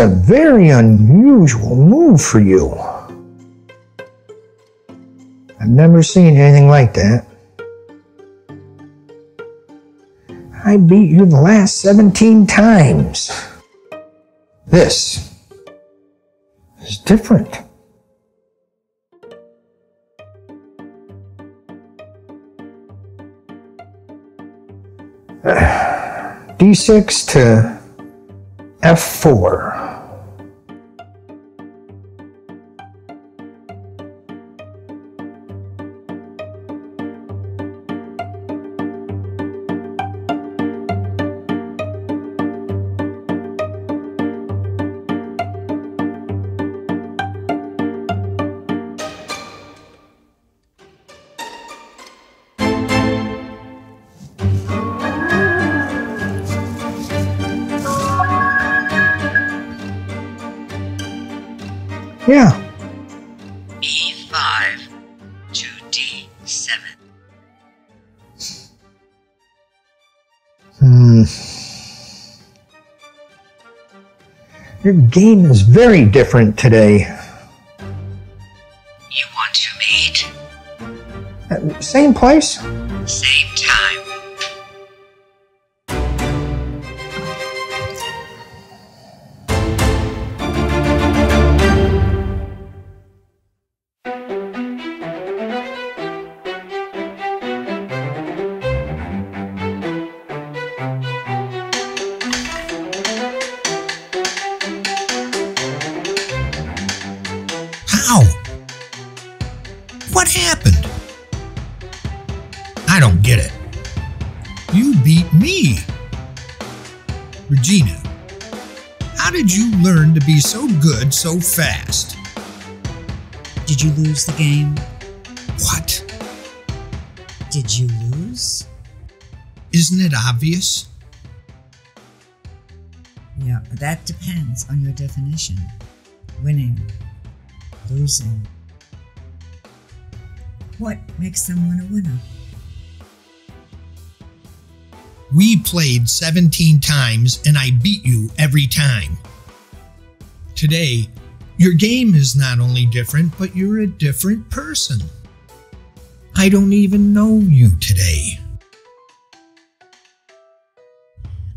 a very unusual move for you. I've never seen anything like that. I beat you the last 17 times. This is different. D6 to F4. Game is very different today. You want to meet? Same place? So fast? Did you lose the game? What? Did you lose? Isn't it obvious? Yeah, but that depends on your definition. Winning, losing. What makes someone a winner? We played 17 times and I beat you every time. Today, your game is not only different, but you're a different person. I don't even know you today.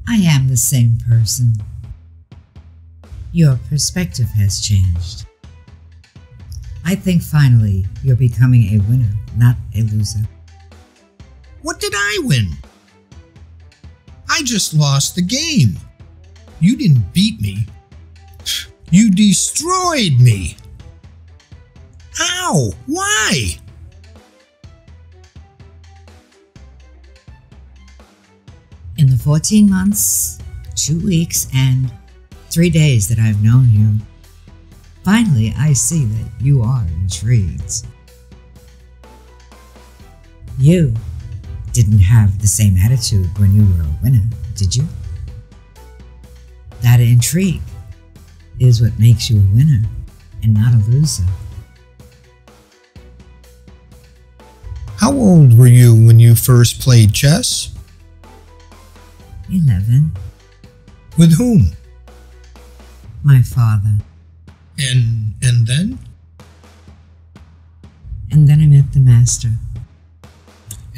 I am the same person. Your perspective has changed. I think finally you're becoming a winner, not a loser. What did I win? I just lost the game. You didn't beat me. You destroyed me. How? Why? In the 14 months, two weeks, and three days that I've known you, finally I see that you are intrigued. You didn't have the same attitude when you were a winner, did you? That intrigue is what makes you a winner and not a loser. How old were you when you first played chess? 11. With whom? My father. And and then? And then I met the master.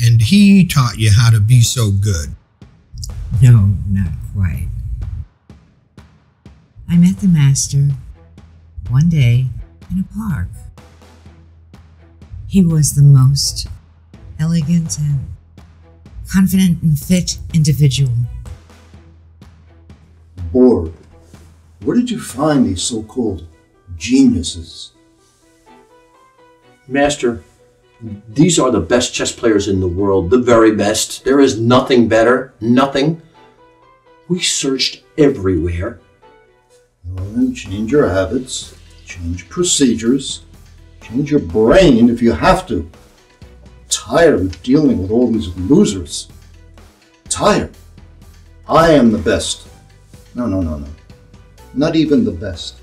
And he taught you how to be so good. No, not quite. I met the master one day in a park. He was the most elegant and confident and fit individual. Borg, where did you find these so called geniuses? Master, these are the best chess players in the world, the very best. There is nothing better, nothing. We searched everywhere. Change your habits, change procedures, change your brain if you have to. Tired of dealing with all these losers. Tired. I am the best. No, no, no, no. Not even the best.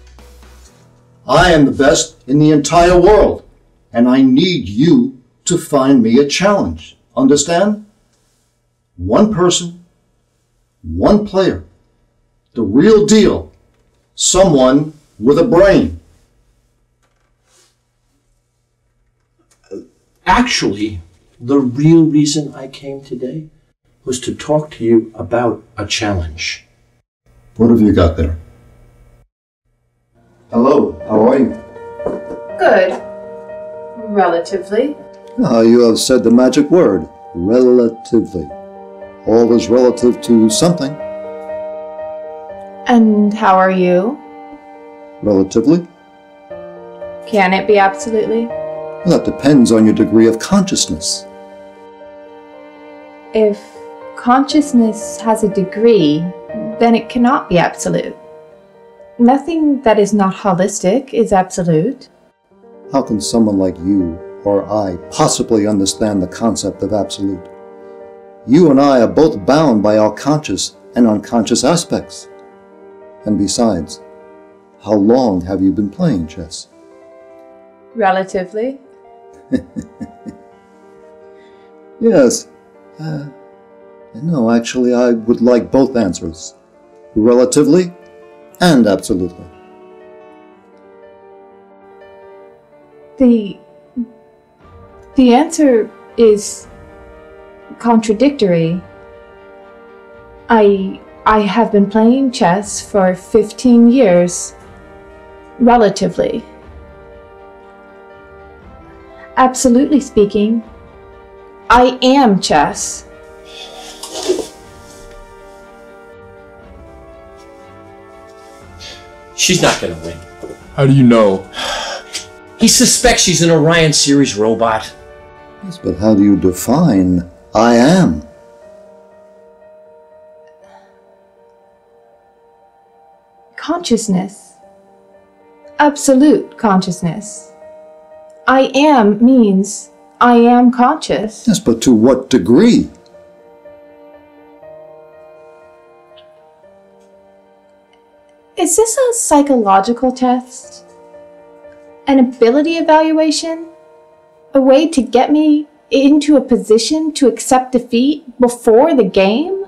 I am the best in the entire world, and I need you to find me a challenge. Understand? One person, one player. The real deal. Someone with a brain. Actually, the real reason I came today was to talk to you about a challenge. What have you got there? Hello, how are you? Good. Relatively. Ah, you have said the magic word, relatively. All is relative to something, And how are you? relatively. Can it be absolutely? Well, that depends on your degree of consciousness. If consciousness has a degree, then it cannot be absolute. Nothing that is not holistic is absolute. How can someone like you or I possibly understand the concept of absolute? You and I are both bound by our conscious and unconscious aspects. And besides, how long have you been playing chess? Relatively. Yes. Uh, no, actually, I would like both answers. Relatively and absolutely. The the answer is contradictory. I I have been playing chess for 15 years relatively. Absolutely speaking, I am chess. She's not gonna win. How do you know? He suspects she's an Orion series robot. Yes, but how do you define I am? Consciousness. Absolute consciousness. I am means I am conscious. Yes, but to what degree? Is this a psychological test? An ability evaluation? A way to get me into a position to accept defeat before the game?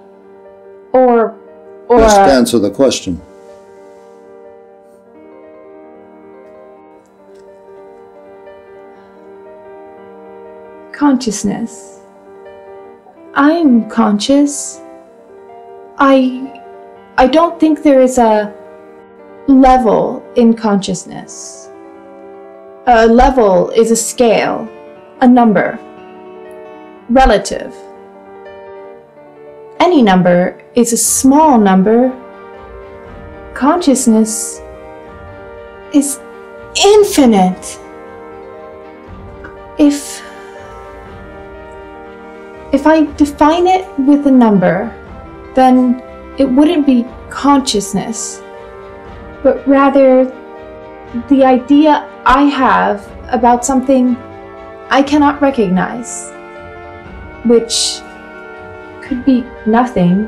Or or Just answer the question. Consciousness. I'm conscious. I I don't think there is a level in consciousness. A level is a scale, a number, relative. Any number is a small number. Consciousness is infinite. If if I define it with a number, then it wouldn't be consciousness, but rather the idea I have about something I cannot recognize, which could be nothing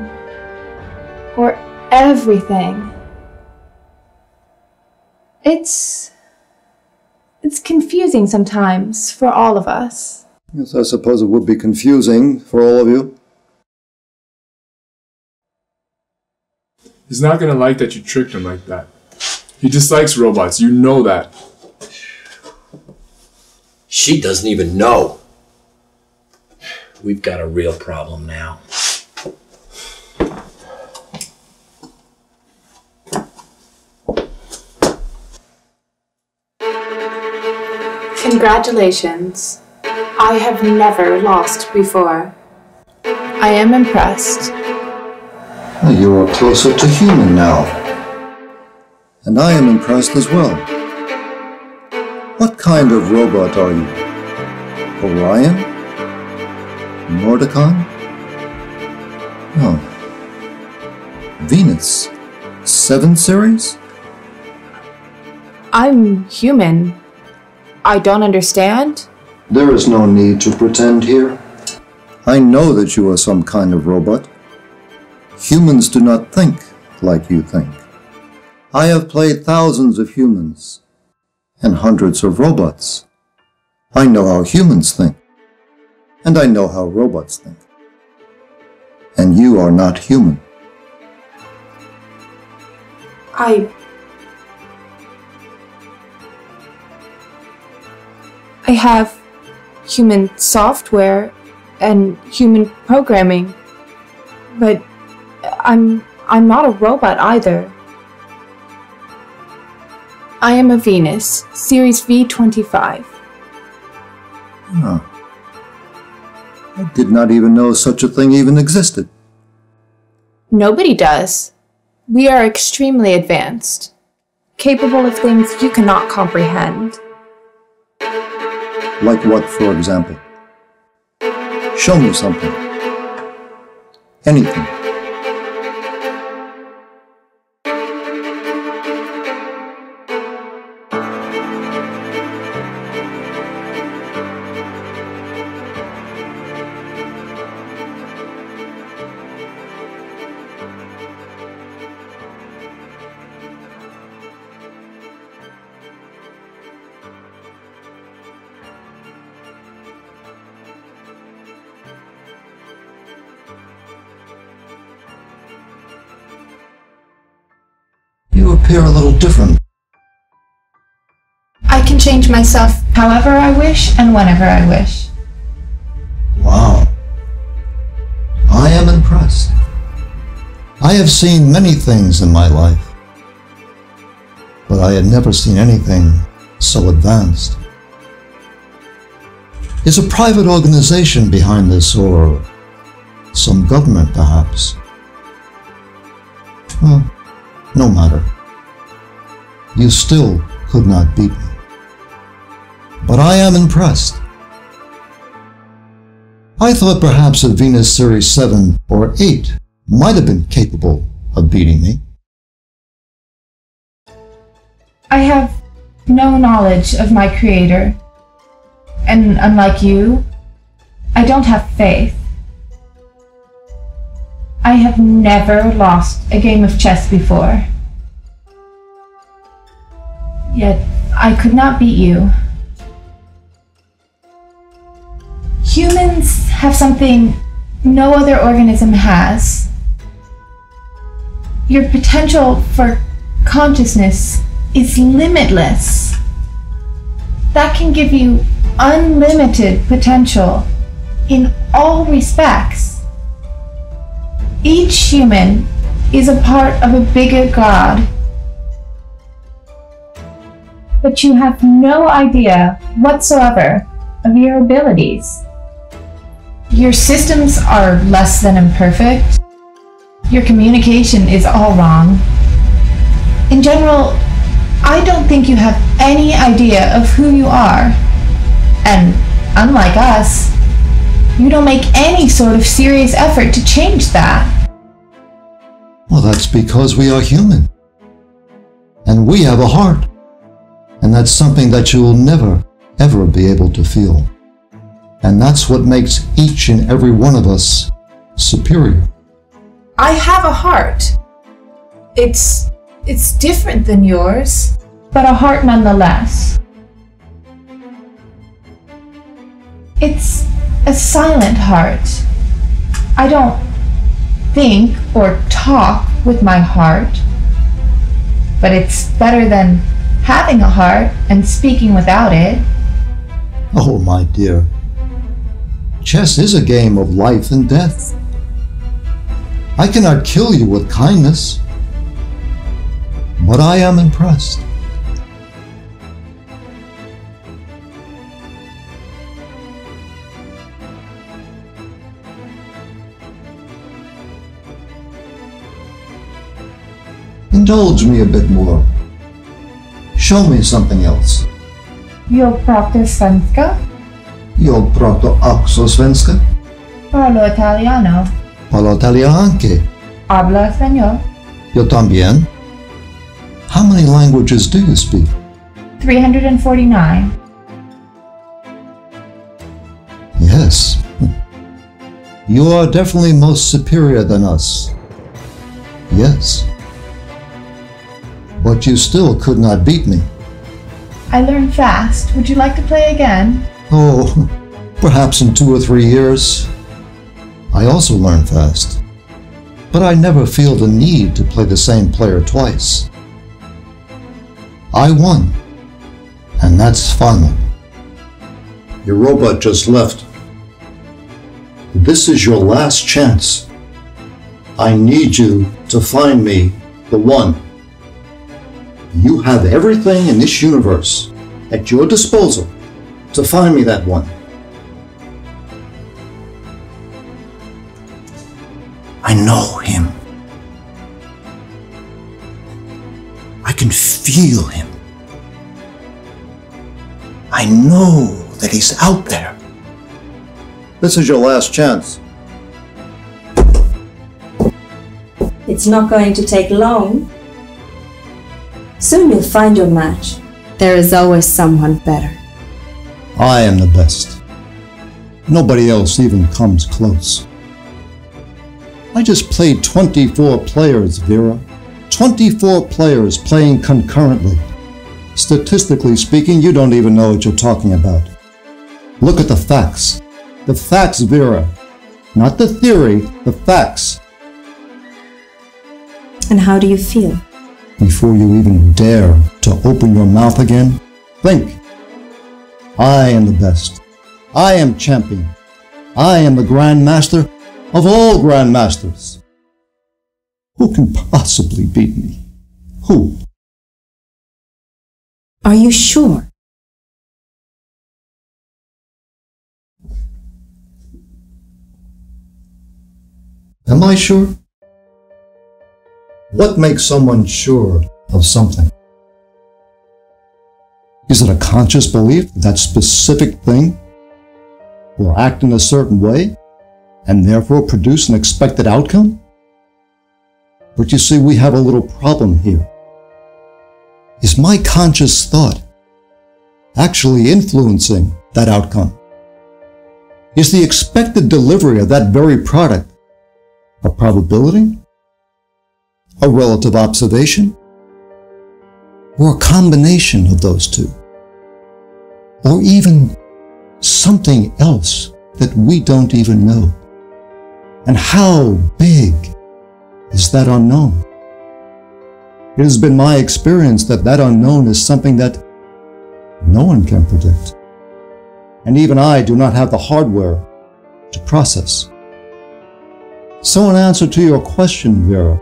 or everything. It's it's confusing sometimes for all of us. Yes, I suppose it would be confusing for all of you. He's not gonna like that you tricked him like that. He dislikes robots, you know that. She doesn't even know. We've got a real problem now. Congratulations. I have never lost before. I am impressed. Well, You are closer to human now. And I am impressed as well. What kind of robot are you? Orion? Mordecon? Oh. Venus? 7 series? I'm human. I don't understand. There is no need to pretend here. I know that you are some kind of robot. Humans do not think like you think. I have played thousands of humans and hundreds of robots. I know how humans think. And I know how robots think. And you are not human. I. I have human software and human programming, but I'm I'm not a robot either. I am a Venus, Series V25. Huh. I did not even know such a thing even existed. Nobody does. We are extremely advanced, capable of things you cannot comprehend. Like what, for example? Show me something. Anything. You appear a little different. I can change myself however I wish and whenever I wish. Wow. I am impressed. I have seen many things in my life, but I had never seen anything so advanced. Is a private organization behind this, or some government perhaps? Well, no matter. You still could not beat me. But I am impressed. I thought perhaps a Venus Series 7 or 8 might have been capable of beating me. I have no knowledge of my creator. And unlike you, I don't have faith. I have never lost a game of chess before. Yet I could not beat you. Humans have something no other organism has. Your potential for consciousness is limitless. That can give you unlimited potential in all respects. Each human is a part of a bigger God. But you have no idea whatsoever of your abilities. Your systems are less than imperfect. Your communication is all wrong. In general, I don't think you have any idea of who you are. And unlike us, you don't make any sort of serious effort to change that. Well, that's because we are human. And we have a heart. And that's something that you will never, ever be able to feel. And that's what makes each and every one of us superior. I have a heart. It's it's different than yours, but a heart nonetheless. It's a silent heart. I don't think or talk with my heart, but it's better than having a heart and speaking without it. Oh, my dear. Chess is a game of life and death. I cannot kill you with kindness, but I am impressed. Indulge me a bit more. Show me something else. Jag pratar svenska, Jag pratar också svenska. parlo italiano, Parlo italiano anche. hablo español. Yo también. How many languages do you speak? 349. Yes. You are definitely most superior than us. Yes. But you still could not beat me. I learned fast. Would you like to play again? Oh, Perhaps in two or three years, I also learn fast. But I never feel the need to play the same player twice. I won, and that's final. Your robot just left. This is your last chance. I need you to find me the one. You have everything in this universe at your disposal to find me that one. I know him. I can feel him. I know that he's out there. This is your last chance. It's not going to take long. Soon you'll find your match. There is always someone better. I am the best. Nobody else even comes close. I just played 24 players, Vera. 24 players playing concurrently. Statistically speaking, you don't even know what you're talking about. Look at the facts. The facts, Vera. Not the theory, the facts. And how do you feel? Before you even dare to open your mouth again, think. I am the best. I am champion. I am the Grand Master of all Grand Masters. Who can possibly beat me? Who? Are you sure? Am I sure? What makes someone sure of something? Is it a conscious belief that specific thing will act in a certain way and therefore produce an expected outcome? But you see, we have a little problem here. Is my conscious thought actually influencing that outcome? Is the expected delivery of that very product a probability? A relative observation? Or a combination of those two? Or even something else that we don't even know? And how big is that unknown? It has been my experience that that unknown is something that no one can predict. And even I do not have the hardware to process. So, in answer to your question, Vera,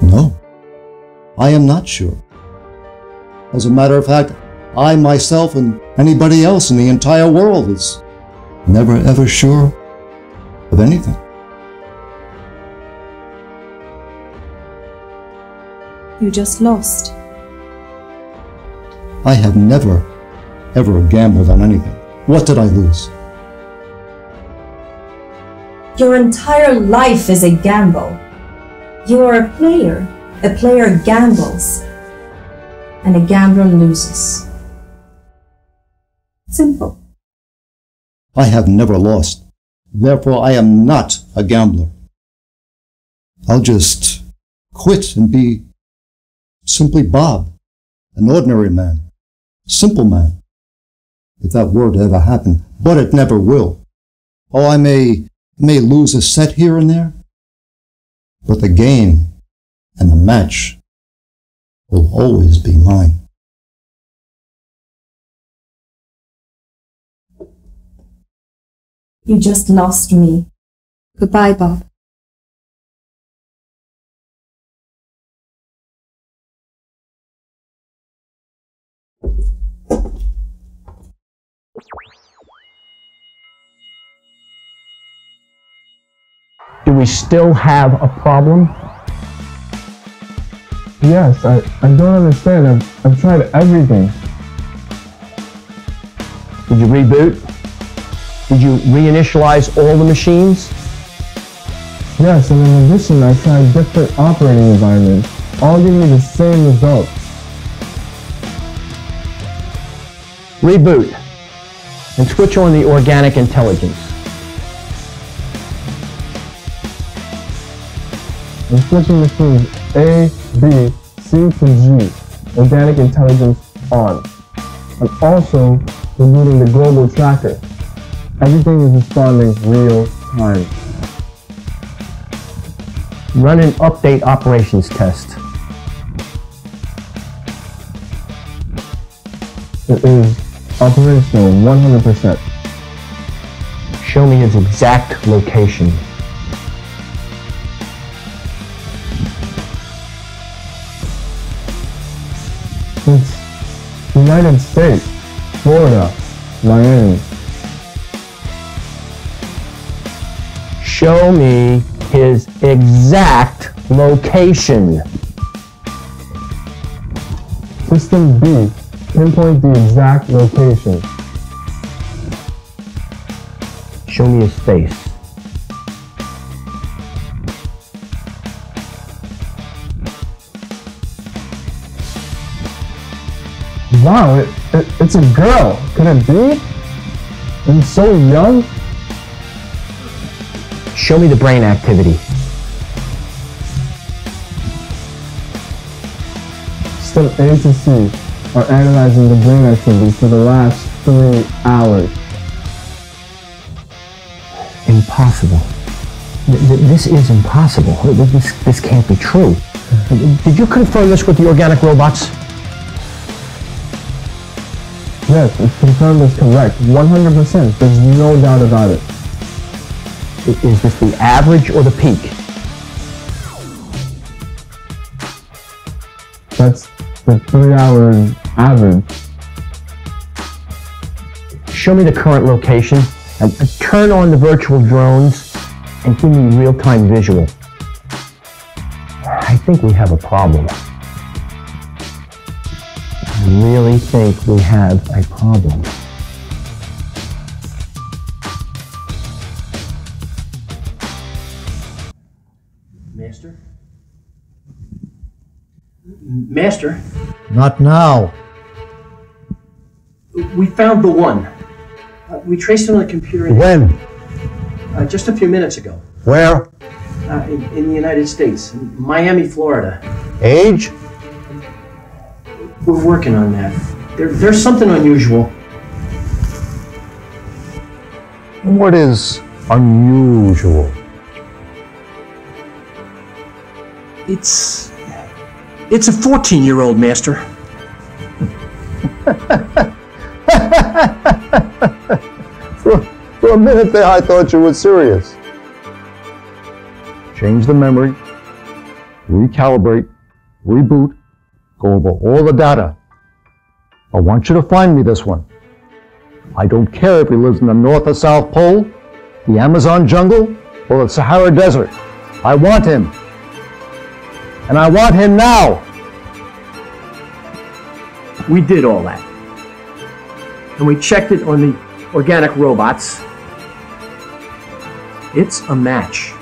no, I am not sure. As a matter of fact, I myself and anybody else in the entire world is never ever sure of anything. You just lost. I have never, ever gambled on anything. What did I lose? Your entire life is a gamble. You are a player. A player gambles. And a gambler loses. Simple. I have never lost. Therefore, I am not a gambler. I'll just quit and be simply Bob, an ordinary man, simple man, if that were to ever happen, but it never will. Oh, I may, may lose a set here and there, but the game and the match will always be mine. You just lost me. Goodbye, Bob. Do we still have a problem? Yes, I, I don't understand. I've, I've tried everything. Did you reboot? Did you reinitialize all the machines? Yes, and in addition, I tried different operating environments. All give me the same results. Reboot and switch on the organic intelligence. I'm switching machines A, B, C to G. Organic intelligence on. I'm also rebooting the global tracker. Everything is responding real time. Run an update operations test. It is operational 100%. Show me his exact location. United States, Florida, Miami. Show me his exact location. System B, pinpoint the exact location. Show me his face. Wow, it, it, it's a girl. Could it be? And so young? Show me the brain activity. Step A to C are analyzing the brain activity for the last three hours. Impossible. Th- th- This is impossible. This, this can't be true. Did you confirm this with the organic robots? Yes, it's confirmed as correct. 100%. There's no doubt about it. Is this the average or the peak? That's the three hour average. Show me the current location. and turn on the virtual drones and give me real-time visual. I think we have a problem. I really think we have a problem. Master? Master, Not now. we found the one. Uh, we traced it on the computer When? uh, just a few minutes ago Where? uh, in, in the United States, Miami, Florida. Age? We're working on that. There, there's something unusual. What is unusual? It's. It's a 14 year old, Master. For, for a minute there, I thought you were serious. Change the memory, recalibrate, reboot, go over all the data. I want you to find me this one. I don't care if he lives in the North or South Pole, the Amazon jungle, or the Sahara Desert. I want him. And I want him now. We did all that. And we checked it on the organic robots. It's a match.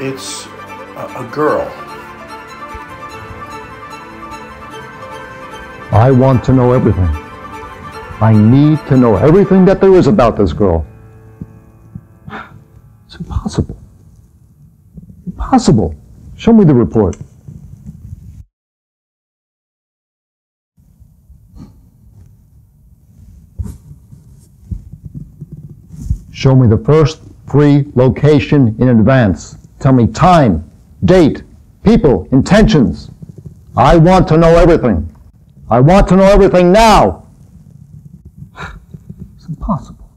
It's a, a girl. I want to know everything. I need to know everything that there is about this girl. It's impossible. Impossible. Show me the report. Show me the first free location in advance. Tell me time, date, people, intentions. I want to know everything. I want to know everything now. It's impossible.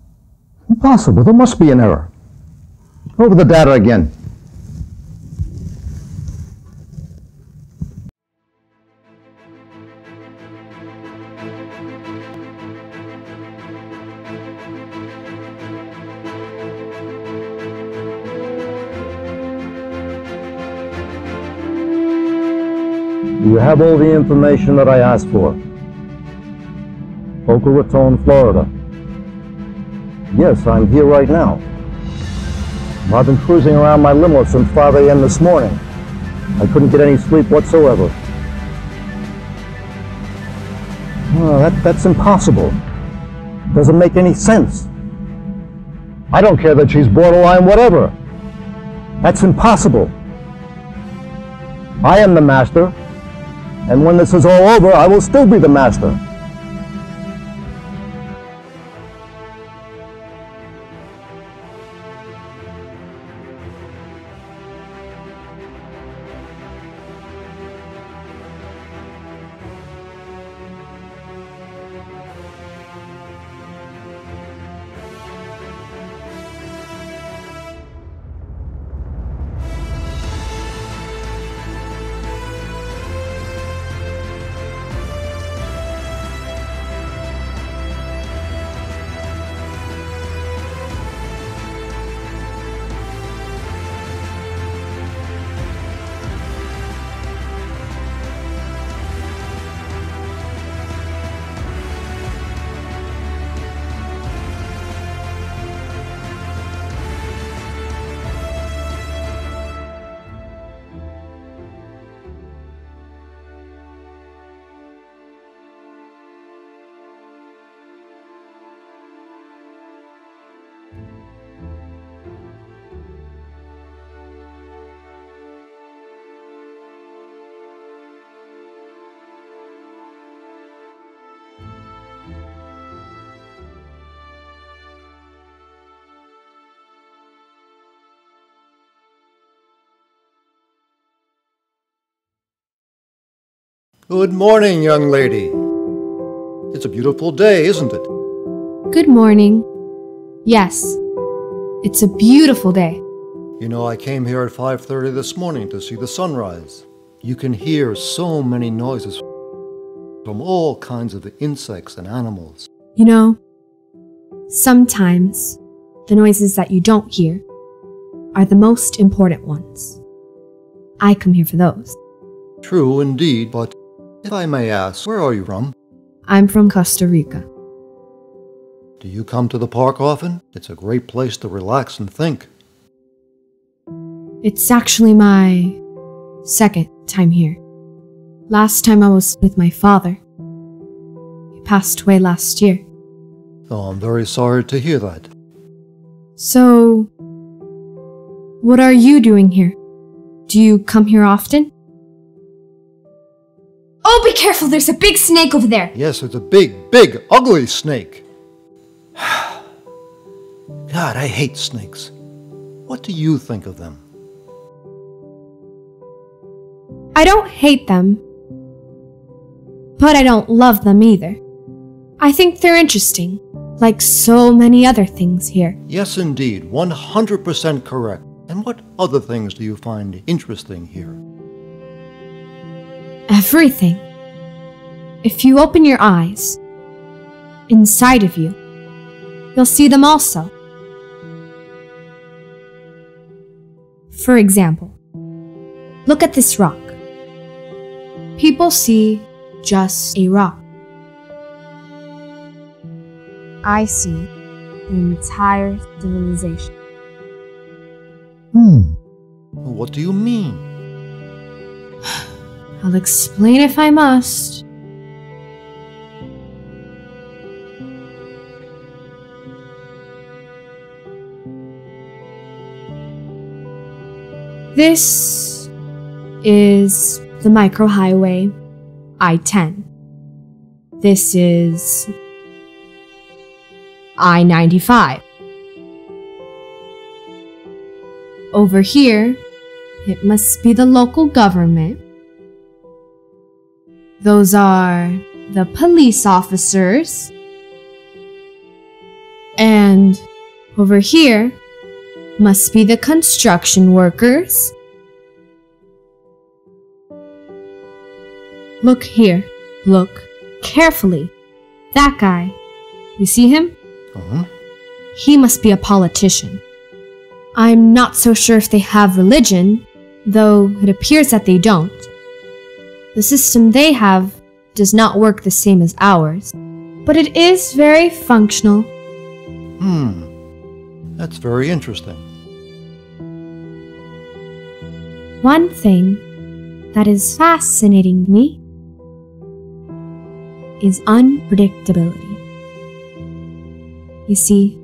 Impossible. There must be an error. Over the data again. Have all the information that I asked for. Boca Raton, Florida. Yes, I'm here right now. I've been cruising around my limo since 5 a.m. this morning. I couldn't get any sleep whatsoever. Oh, that, that's impossible. Doesn't make any sense. I don't care that she's borderline whatever. That's impossible. I am the master, and when this is all over, I will still be the master. Good morning, young lady. It's a beautiful day, isn't it? Good morning. Yes, it's a beautiful day. You know, I came here at 5:30 this morning to see the sunrise. You can hear so many noises from all kinds of insects and animals. You know, sometimes the noises that you don't hear are the most important ones. I come here for those. True indeed, but if I may ask, where are you from? I'm from Costa Rica. Do you come to the park often? It's a great place to relax and think. It's actually my second time here. Last time I was with my father. He passed away last year. Oh, I'm very sorry to hear that. So, what are you doing here? Do you come here often? Oh, be careful! There's a big snake over there! Yes, it's a big, big, ugly snake. God, I hate snakes. What do you think of them? I don't hate them, but I don't love them either. I think they're interesting, like so many other things here. Yes, indeed, 100% correct. And what other things do you find interesting here? Everything. If you open your eyes, inside of you, you'll see them also. For example, look at this rock. People see just a rock. I see an entire civilization. Hmm. What do you mean? I'll explain if I must. This is the microhighway I 10. This is I 95. Over here, it must be the local government. Those are the police officers. And over here must be the construction workers. Look here. Look carefully. That guy. You see him? Uh-huh. He must be a politician. I'm not so sure if they have religion, though it appears that they don't. The system they have does not work the same as ours, but it is very functional. Hmm. That's very interesting. One thing that is fascinating me is unpredictability. You see,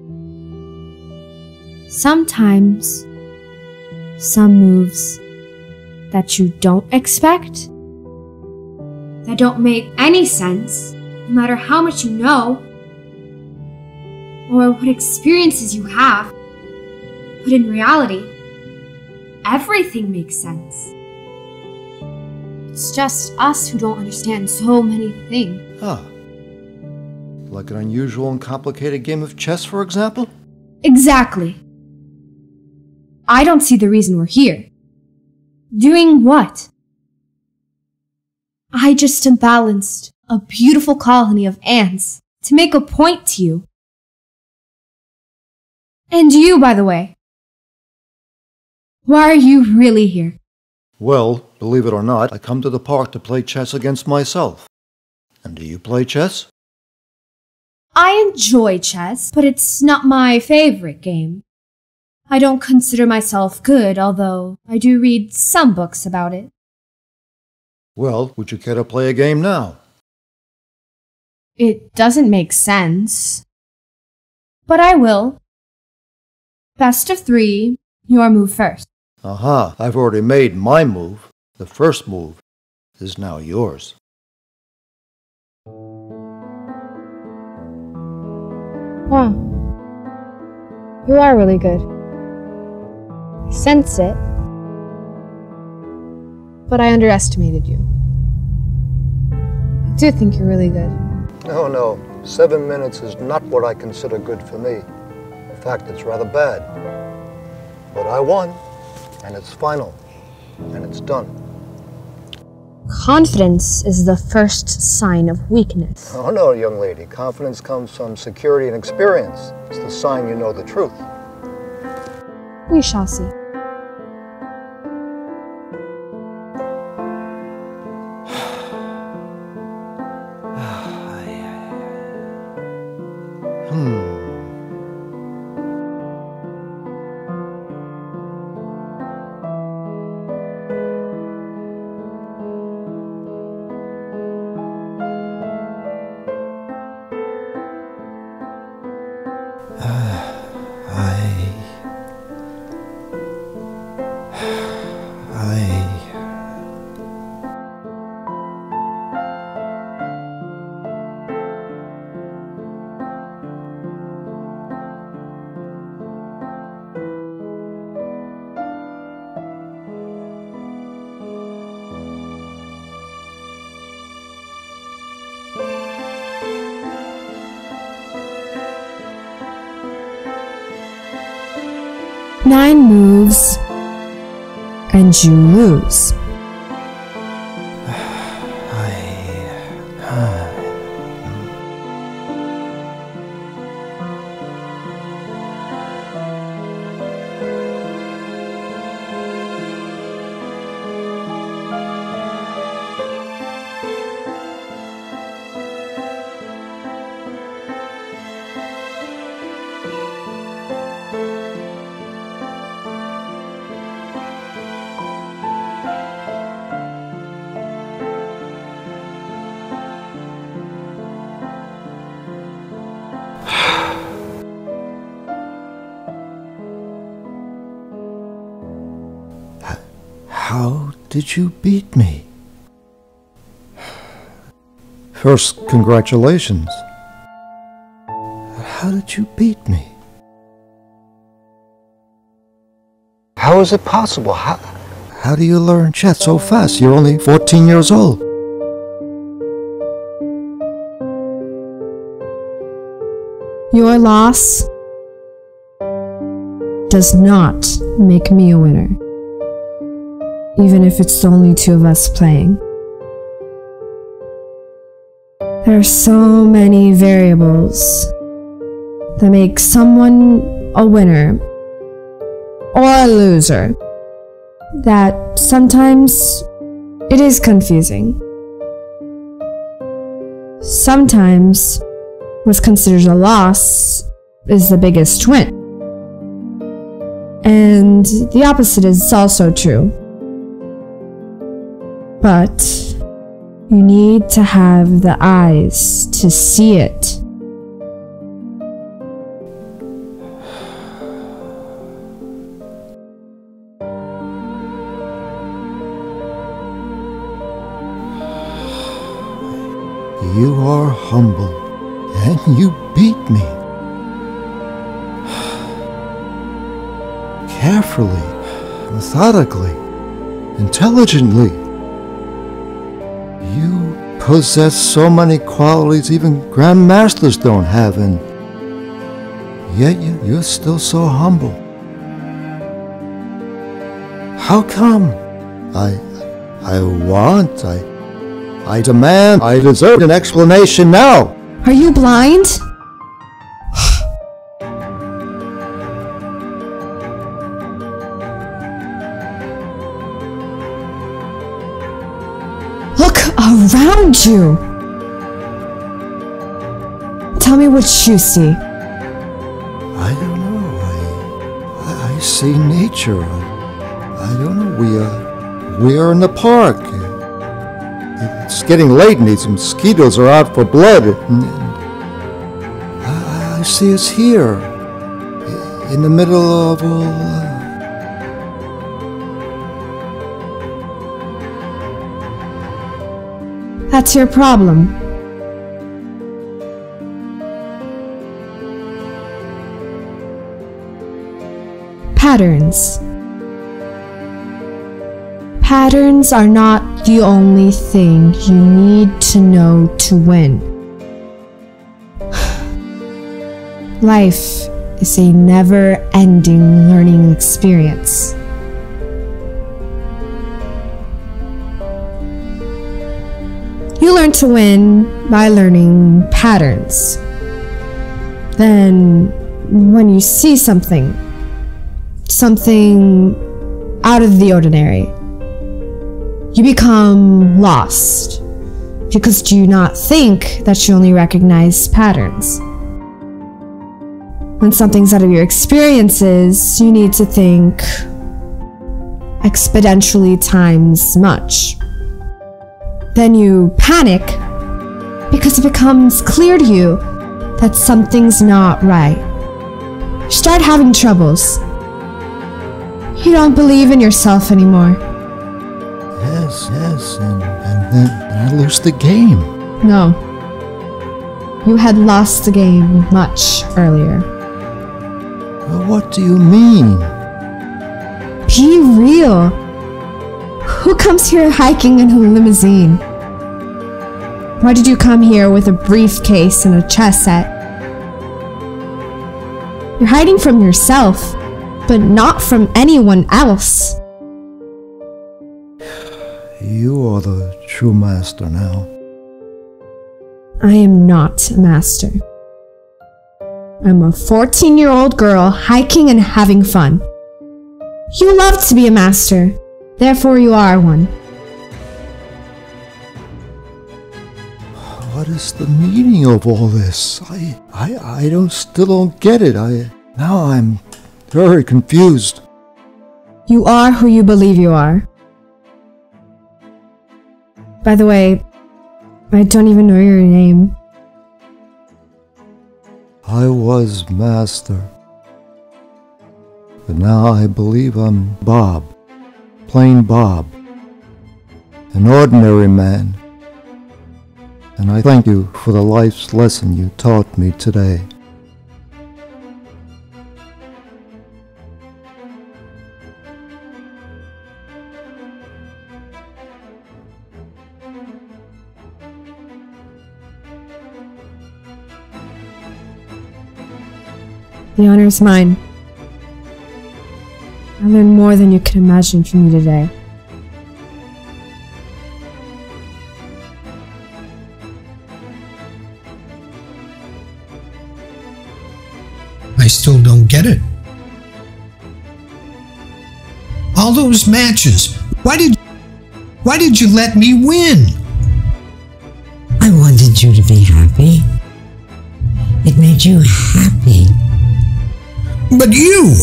sometimes some moves that you don't expect, that don't make any sense, no matter how much you know, or what experiences you have, but in reality, everything makes sense. It's just us who don't understand so many things. Ah. Like an unusual and complicated game of chess, for example? Exactly. I don't see the reason we're here. Doing what? I just imbalanced a beautiful colony of ants to make a point to you. And you, by the way. Why are you really here? Well, believe it or not, I come to the park to play chess against myself. And do you play chess? I enjoy chess, but it's not my favorite game. I don't consider myself good, although I do read some books about it. Well, would you care to play a game now? It doesn't make sense. But I will. Best of three, your move first. Aha, I've already made my move. The first move is now yours. Wow. You are really good. I sense it. But I underestimated you. I do think you're really good. No, no. Seven minutes is not what I consider good for me. In fact, it's rather bad. But I won, and it's final, and it's done. Confidence is the first sign of weakness. Oh, no, young lady. Confidence comes from security and experience. It's the sign you know the truth. We shall see. Hmm. And you lose. How did you beat me? First, congratulations. How did you beat me? How is it possible? How, How do you learn chess so fast? You're only 14 years old. Your loss does not make me a winner, even if it's only two of us playing. There are so many variables that make someone a winner or a loser that sometimes it is confusing. Sometimes what's considered a loss is the biggest win. And the opposite is also true. But you need to have the eyes to see it. You are humble, and you beat me. Carefully, methodically, intelligently. You possess so many qualities even grandmasters don't have, and yet you- you're still so humble. How come? I, I want, I, I demand, I deserve an explanation now. Are you blind? You. Tell me what you see. I don't know. I, I, I see nature. I, I don't know. We are, we are in the park. It's getting late, and these mosquitoes are out for blood. I, I see us here, in the middle of all. Uh, That's your problem. Patterns. Patterns are not the only thing you need to know to win. Life is a never ending learning experience. Learn to win by learning patterns. Then, when you see something, something out of the ordinary, you become lost because do you not think that you only recognize patterns? When something's out of your experiences, you need to think exponentially times much. Then you panic because it becomes clear to you that something's not right. You start having troubles. You don't believe in yourself anymore. Yes, yes, and, and then I lose the game. No. You had lost the game much earlier. Well, what do you mean? Be real. Who comes here hiking in a limousine? Why did you come here with a briefcase and a chess set? You're hiding from yourself, but not from anyone else. You are the true master now. I am not a master. I'm a 14 year old girl hiking and having fun. You love to be a master, therefore, you are one. What is the meaning of all this? I, I, I don't still don't get it. I now I'm very confused. You are who you believe you are. By the way, I don't even know your name. I was master. But now I believe I'm Bob. Plain Bob. An ordinary man. And I thank you for the life's lesson you taught me today. The honor is mine. I learned more than you can imagine from you today. I still don't get it. All those matches. Why did why did you let me win? I wanted you to be happy. It made you happy. But you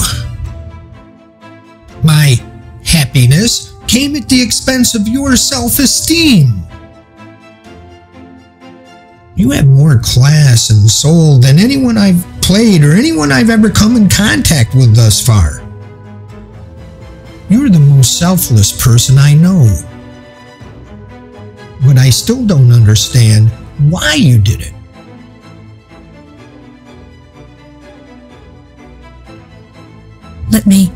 my happiness came at the expense of your self-esteem. You have more class and soul than anyone I've played or anyone I've ever come in contact with thus far. You're the most selfless person I know. But I still don't understand why you did it. Let me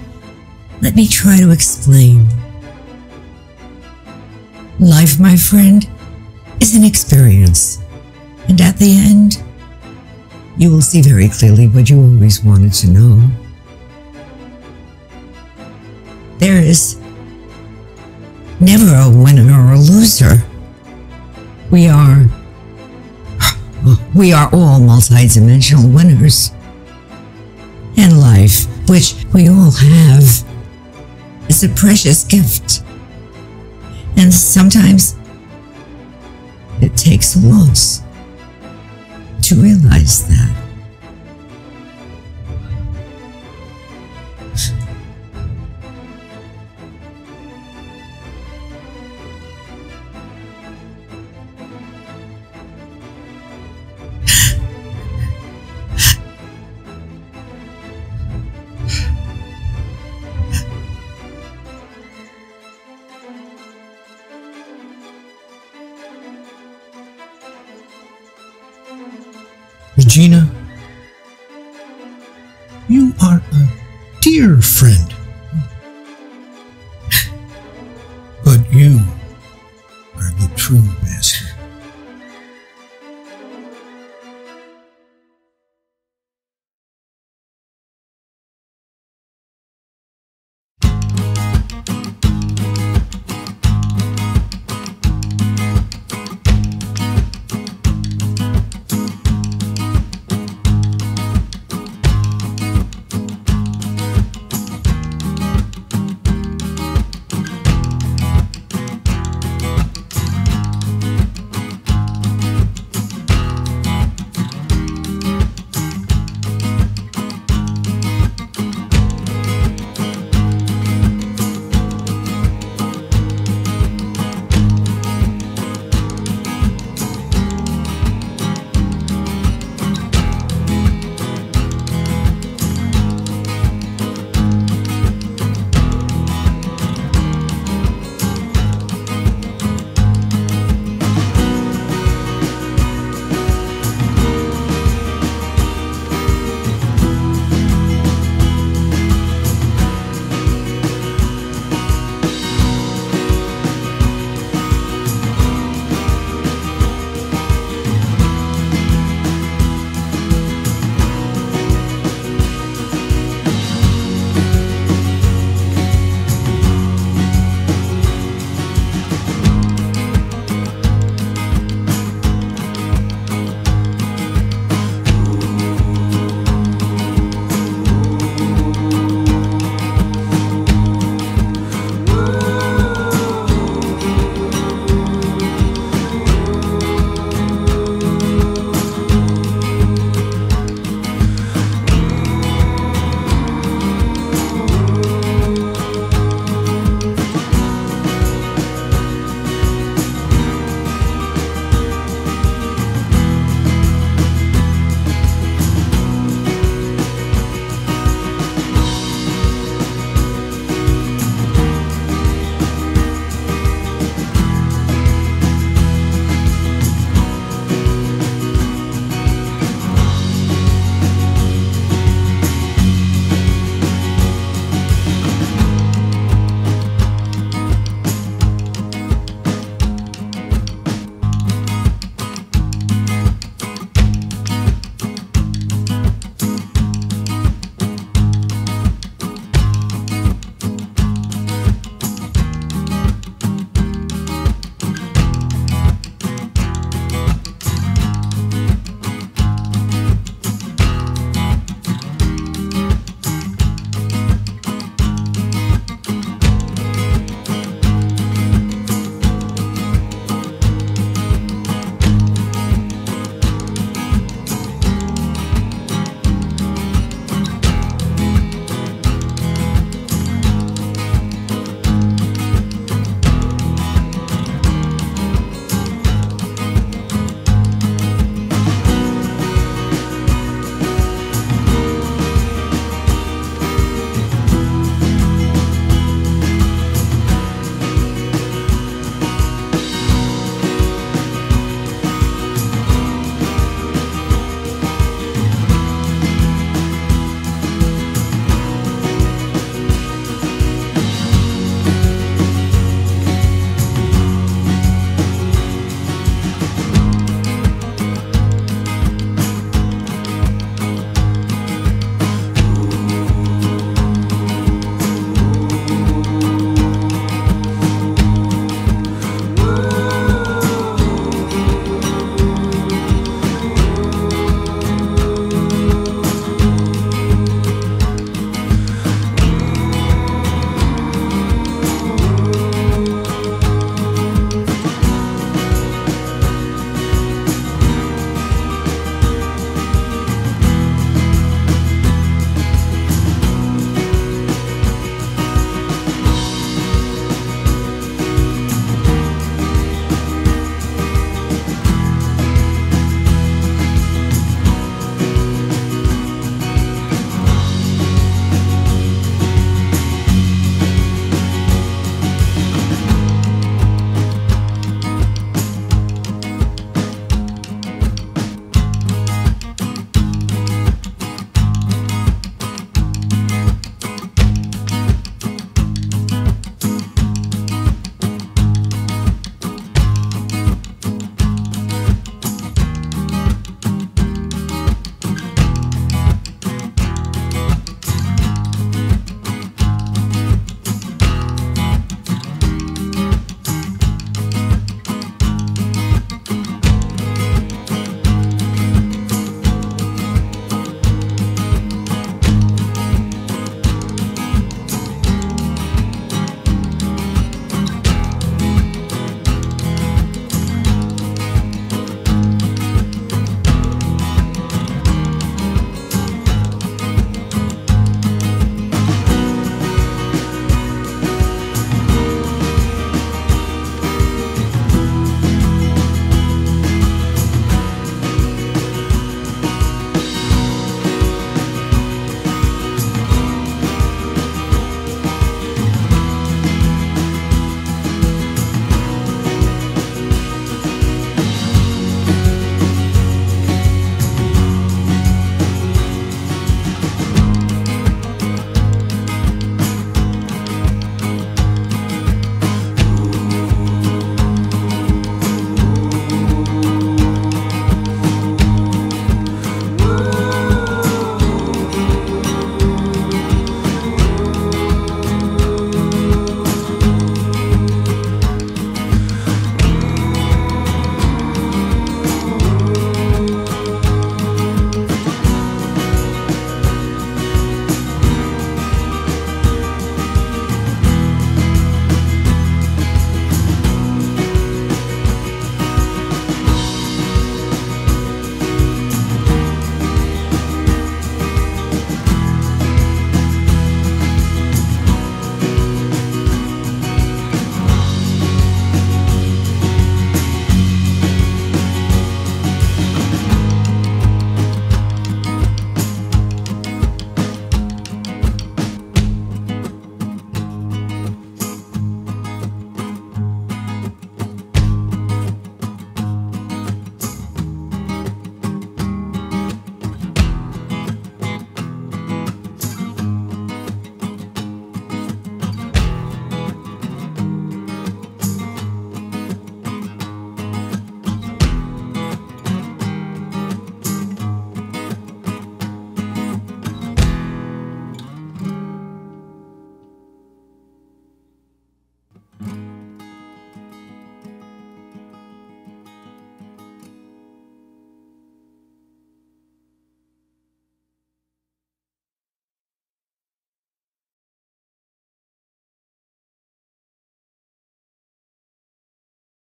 let me try to explain. Life, my friend, is an experience. And at the end, you will see very clearly what you always wanted to know. There is never a winner or a loser. We are we are all multidimensional winners. And life, which we all have, is a precious gift. And sometimes it takes loss to realize that.